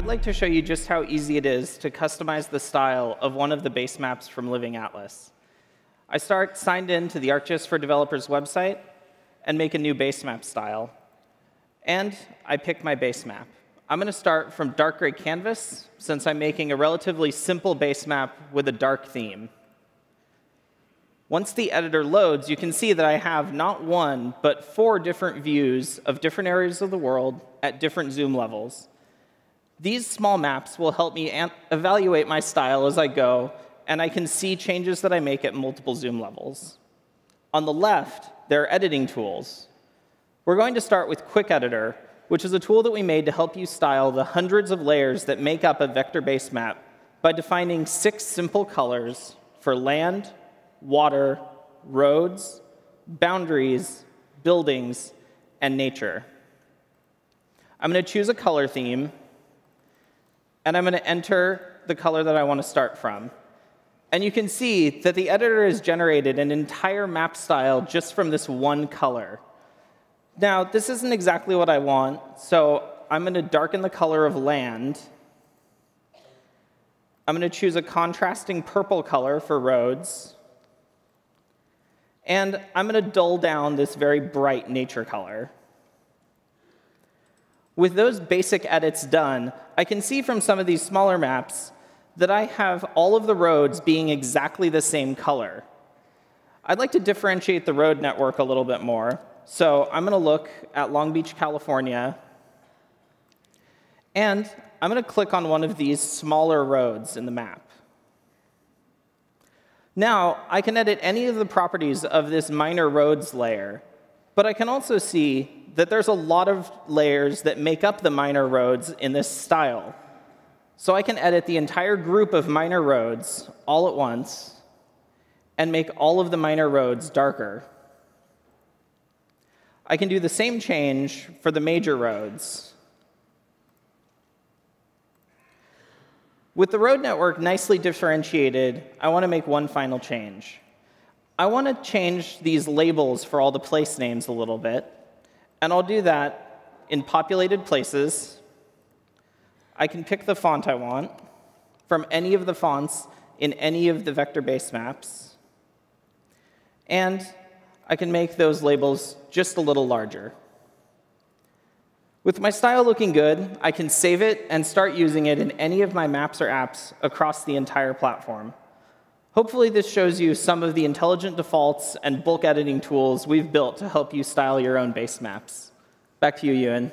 I'd like to show you just how easy it is to customize the style of one of the base maps from Living Atlas. I start signed in to the ArcGIS for Developers website and make a new base map style. And I pick my base map. I'm going to start from dark gray canvas, since I'm making a relatively simple base map with a dark theme. Once the editor loads, you can see that I have not one, but four different views of different areas of the world at different zoom levels. These small maps will help me evaluate my style as I go, and I can see changes that I make at multiple zoom levels. On the left, there are editing tools. We're going to start with Quick Editor, which is a tool that we made to help you style the hundreds of layers that make up a vector basemap by defining six simple colors for land, water, roads, boundaries, buildings, and nature. I'm going to choose a color theme, and I'm going to enter the color that I want to start from. And you can see that the editor has generated an entire map style just from this one color. Now, this isn't exactly what I want, so I'm going to darken the color of land. I'm going to choose a contrasting purple color for roads. And I'm going to dull down this very bright nature color. With those basic edits done, I can see from some of these smaller maps that I have all of the roads being exactly the same color. I'd like to differentiate the road network a little bit more. So I'm going to look at Long Beach, California. And I'm going to click on one of these smaller roads in the map. Now, I can edit any of the properties of this minor roads layer, but I can also see that there's a lot of layers that make up the minor roads in this style. So I can edit the entire group of minor roads all at once and make all of the minor roads darker. I can do the same change for the major roads. With the road network nicely differentiated, I want to make one final change. I want to change these labels for all the place names a little bit. And I'll do that in populated places. I can pick the font I want from any of the fonts in any of the vector basemaps. And I can make those labels just a little larger. With my style looking good, I can save it and start using it in any of my maps or apps across the entire platform. Hopefully this shows you some of the intelligent defaults and bulk editing tools we've built to help you style your own base maps. Back to you, Euan.